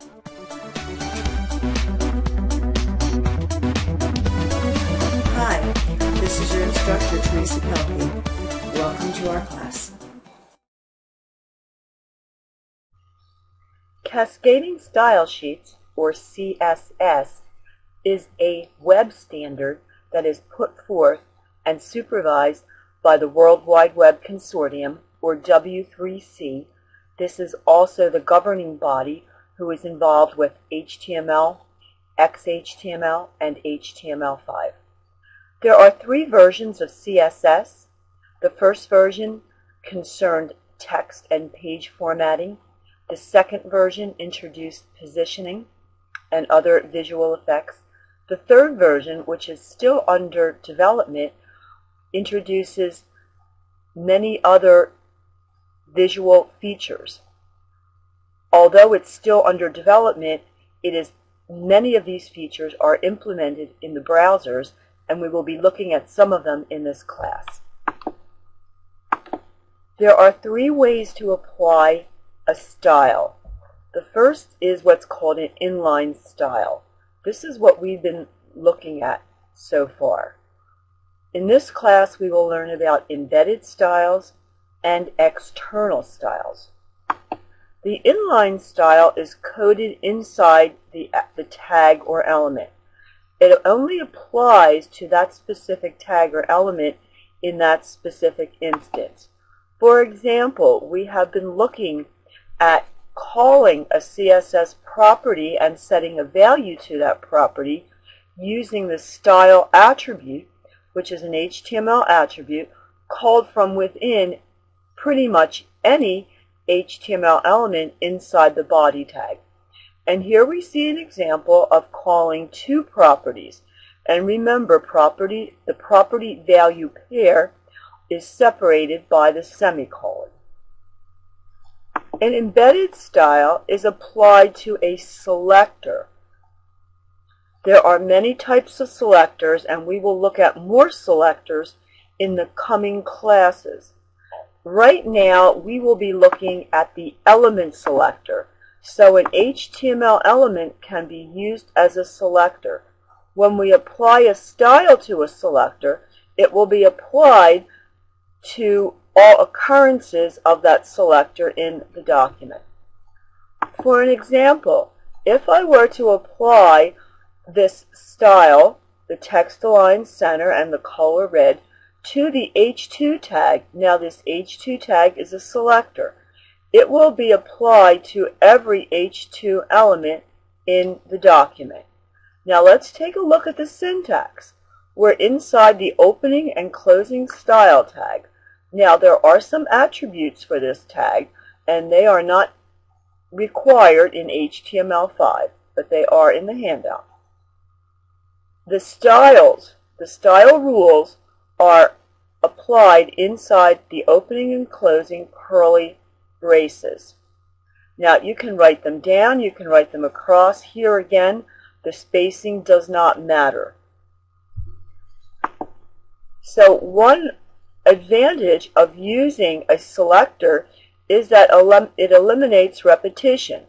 Hi, this is your instructor, Teresa Pelkie. Welcome to our class. Cascading Style Sheets, or CSS, is a web standard that is put forth and supervised by the World Wide Web Consortium, or W3C. This is also the governing body who is involved with HTML, XHTML, and HTML5. There are three versions of CSS. The first version concerned text and page formatting. The second version introduced positioning and other visual effects. The third version, which is still under development, introduces many other visual features. Although it's still under development, it is many of these features are implemented in the browsers and we will be looking at some of them in this class. There are three ways to apply a style. The first is what's called an inline style. This is what we've been looking at so far. In this class, we will learn about embedded styles and external styles. The inline style is coded inside the, uh, the tag or element. It only applies to that specific tag or element in that specific instance. For example, we have been looking at calling a CSS property and setting a value to that property using the style attribute, which is an HTML attribute, called from within pretty much any HTML element inside the body tag. And here we see an example of calling two properties. And remember, property the property value pair is separated by the semicolon. An embedded style is applied to a selector. There are many types of selectors, and we will look at more selectors in the coming classes. Right now, we will be looking at the element selector. So an HTML element can be used as a selector. When we apply a style to a selector, it will be applied to all occurrences of that selector in the document. For an example, if I were to apply this style, the text align center and the color red, to the H2 tag, now this H2 tag is a selector. It will be applied to every H2 element in the document. Now let's take a look at the syntax. We're inside the opening and closing style tag. Now there are some attributes for this tag, and they are not required in HTML5, but they are in the handout. The styles, the style rules are applied inside the opening and closing curly braces. Now you can write them down, you can write them across. Here again, the spacing does not matter. So one advantage of using a selector is that it eliminates repetition.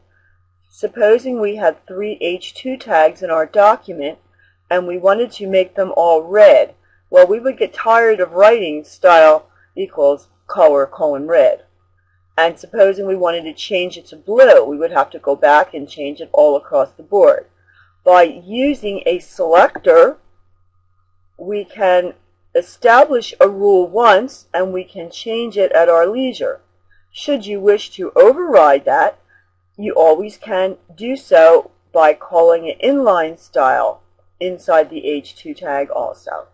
Supposing we had three H2 tags in our document and we wanted to make them all red. Well, we would get tired of writing style equals color colon red. And supposing we wanted to change it to blue, we would have to go back and change it all across the board. By using a selector, we can establish a rule once and we can change it at our leisure. Should you wish to override that, you always can do so by calling it inline style inside the H2 tag also.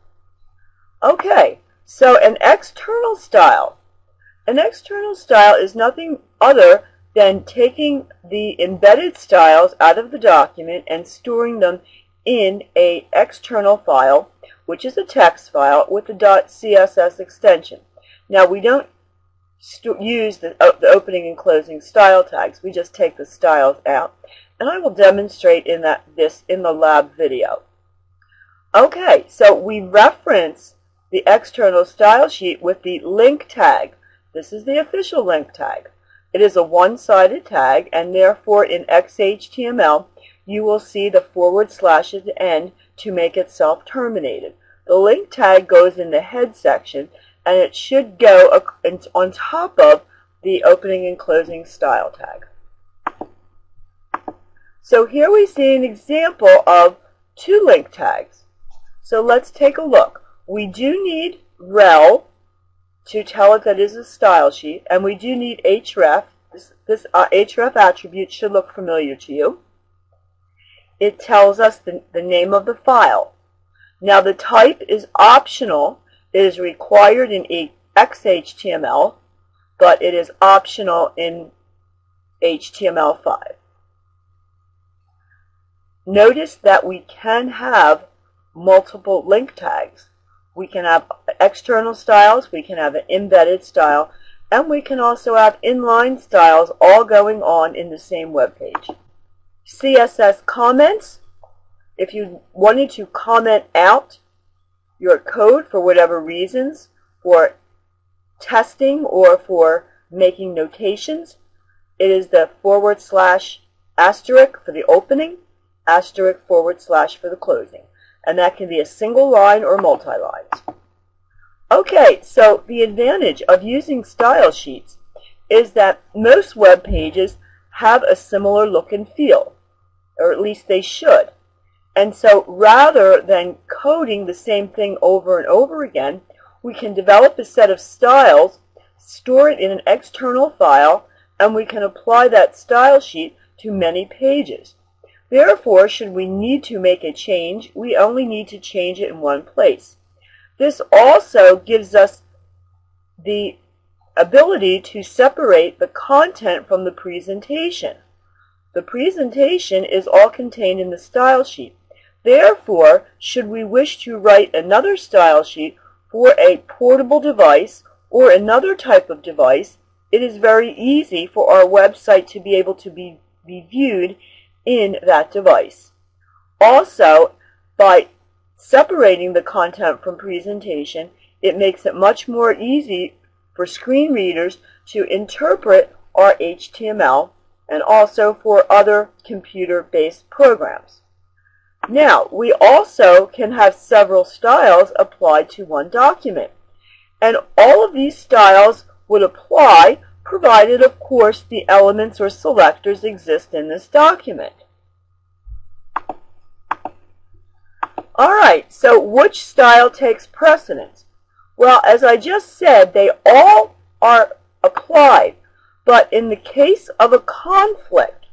Okay, so an external style an external style is nothing other than taking the embedded styles out of the document and storing them in a external file, which is a text file with the .css extension. Now we don't use the, uh, the opening and closing style tags. We just take the styles out. And I will demonstrate in that this in the lab video. Okay, so we reference the external style sheet with the link tag. This is the official link tag. It is a one-sided tag, and therefore in XHTML, you will see the forward slash at the end to make it self-terminated. The link tag goes in the head section, and it should go on top of the opening and closing style tag. So here we see an example of two link tags. So let's take a look. We do need rel to tell it that it is a style sheet, and we do need href. This, this uh, href attribute should look familiar to you. It tells us the, the name of the file. Now the type is optional. It is required in XHTML, but it is optional in HTML5. Notice that we can have multiple link tags. We can have external styles, we can have an embedded style, and we can also have inline styles all going on in the same web page. CSS comments, if you wanted to comment out your code for whatever reasons, for testing or for making notations, it is the forward slash asterisk for the opening, asterisk forward slash for the closing and that can be a single line or multi-lines. Okay, so the advantage of using style sheets is that most web pages have a similar look and feel, or at least they should. And so rather than coding the same thing over and over again, we can develop a set of styles, store it in an external file, and we can apply that style sheet to many pages. Therefore, should we need to make a change, we only need to change it in one place. This also gives us the ability to separate the content from the presentation. The presentation is all contained in the style sheet. Therefore, should we wish to write another style sheet for a portable device or another type of device, it is very easy for our website to be able to be, be viewed in that device. Also, by separating the content from presentation, it makes it much more easy for screen readers to interpret our HTML and also for other computer-based programs. Now, we also can have several styles applied to one document. And all of these styles would apply provided, of course, the elements or selectors exist in this document. All right, so which style takes precedence? Well, as I just said, they all are applied, but in the case of a conflict,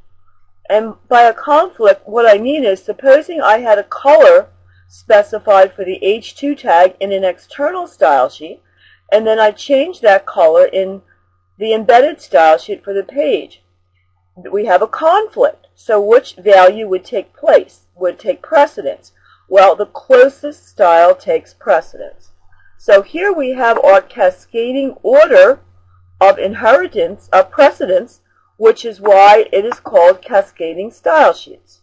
and by a conflict, what I mean is, supposing I had a color specified for the H2 tag in an external style sheet, and then I change that color in the embedded style sheet for the page. We have a conflict. So which value would take place, would take precedence? Well, the closest style takes precedence. So here we have our cascading order of inheritance, of precedence, which is why it is called cascading style sheets.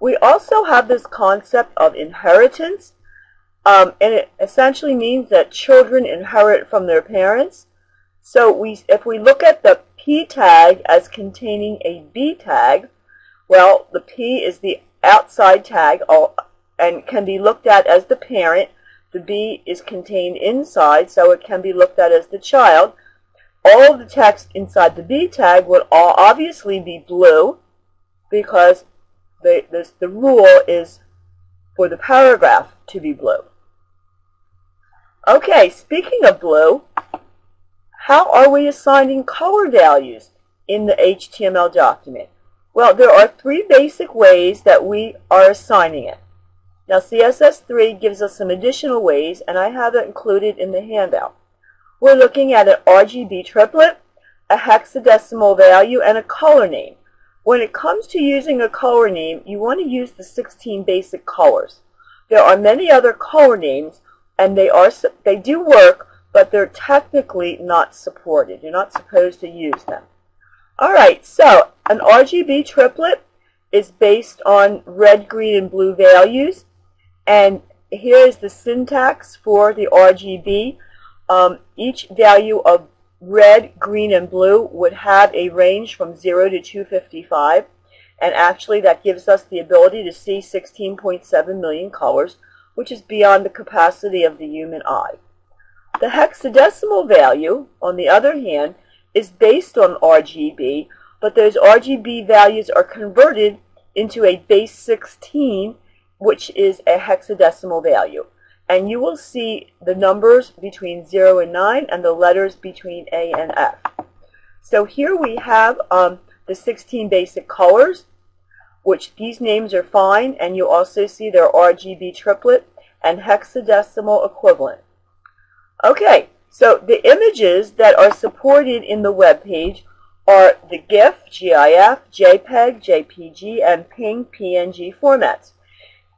We also have this concept of inheritance, um, and it essentially means that children inherit from their parents. So we, if we look at the P tag as containing a B tag, well, the P is the outside tag and can be looked at as the parent. The B is contained inside, so it can be looked at as the child. All of the text inside the B tag would all obviously be blue because the, the, the rule is for the paragraph to be blue. Okay, speaking of blue, how are we assigning color values in the HTML document? Well, there are three basic ways that we are assigning it. Now, CSS3 gives us some additional ways, and I have it included in the handout. We're looking at an RGB triplet, a hexadecimal value, and a color name. When it comes to using a color name, you want to use the 16 basic colors. There are many other color names, and they are they do work, but they're technically not supported. You're not supposed to use them. All right, so an RGB triplet is based on red, green, and blue values. And here is the syntax for the RGB. Um, each value of red, green, and blue would have a range from 0 to 255, and actually that gives us the ability to see 16.7 million colors, which is beyond the capacity of the human eye. The hexadecimal value, on the other hand, is based on RGB, but those RGB values are converted into a base 16, which is a hexadecimal value. And you will see the numbers between 0 and 9 and the letters between A and F. So here we have um, the 16 basic colors, which these names are fine, and you also see their RGB triplet and hexadecimal equivalent. Okay, so the images that are supported in the web page are the GIF, GIF, JPEG, JPG, and PNG, PNG formats.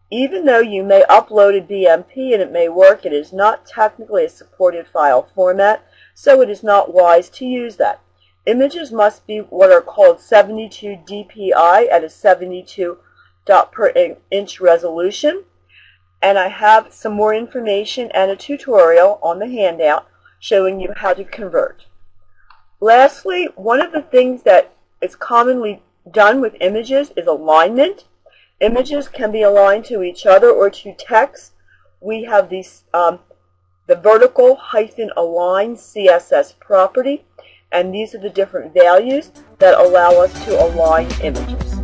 Even though you may upload a BMP and it may work, it is not technically a supported file format, so it is not wise to use that. Images must be what are called 72 dpi at a 72 dot per inch resolution. And I have some more information and a tutorial on the handout showing you how to convert. Lastly, one of the things that is commonly done with images is alignment. Images can be aligned to each other or to text. We have these, um, the vertical hyphen align CSS property, and these are the different values that allow us to align images.